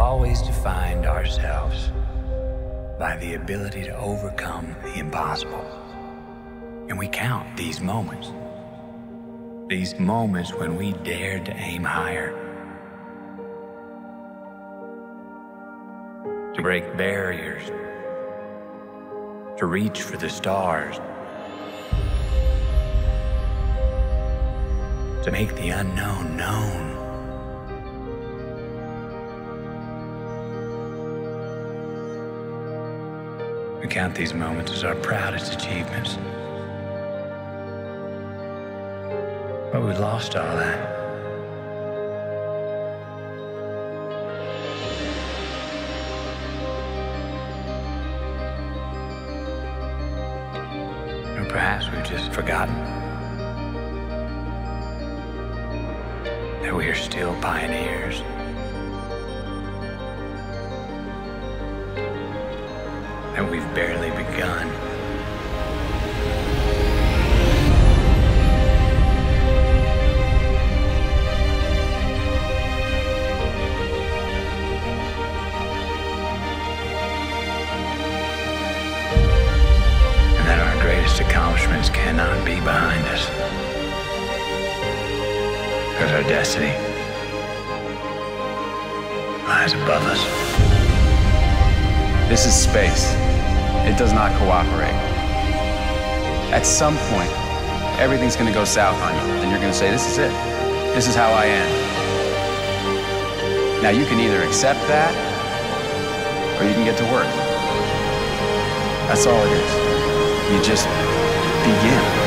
always defined ourselves by the ability to overcome the impossible. And we count these moments. These moments when we dared to aim higher. To break barriers. To reach for the stars. To make the unknown known. We count these moments as our proudest achievements. But we lost all that. Or perhaps we've just forgotten that we are still pioneers. That we've barely begun. and that our greatest accomplishments cannot be behind us. Because our destiny lies above us. This is space. It does not cooperate. At some point, everything's gonna go south on you, and you're gonna say, This is it. This is how I am. Now, you can either accept that, or you can get to work. That's all it is. You just begin.